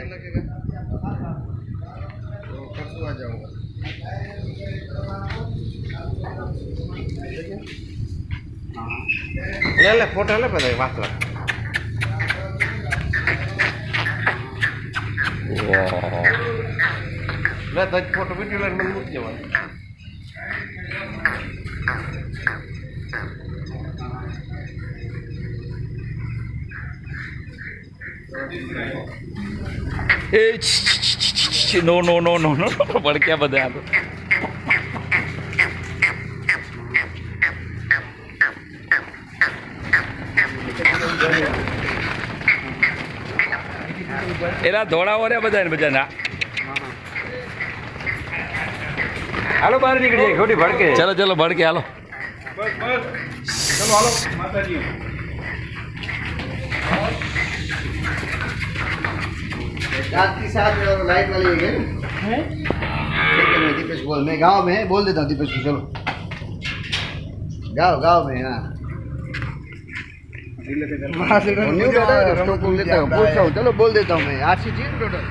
घंटे लगेगा तो परसों आ जाऊँगा ले ले फोटो ले बताइए बात रहा ले तो फोटो वीडियो लेने में मुझे એ નો નો નો નો નો ભડક્યા બધા આ. એલા ધોળાઓ રે બધા ને બધા ના હાલો બહાર નીકળી જાય ખોટી ભડકે. ચલો ચલો ભડકે હાલો. रात की सात बजे और लाइट वाली है क्या? ठीक है मैं दीपेश बोल मैं गांव में है बोल देता हूँ दीपेश को चलो गाँव गाँव में हाँ और न्यू बेटा स्टॉक बोल देता हूँ पूछता हूँ चलो बोल देता हूँ मैं आठ सी चाहिए टोटल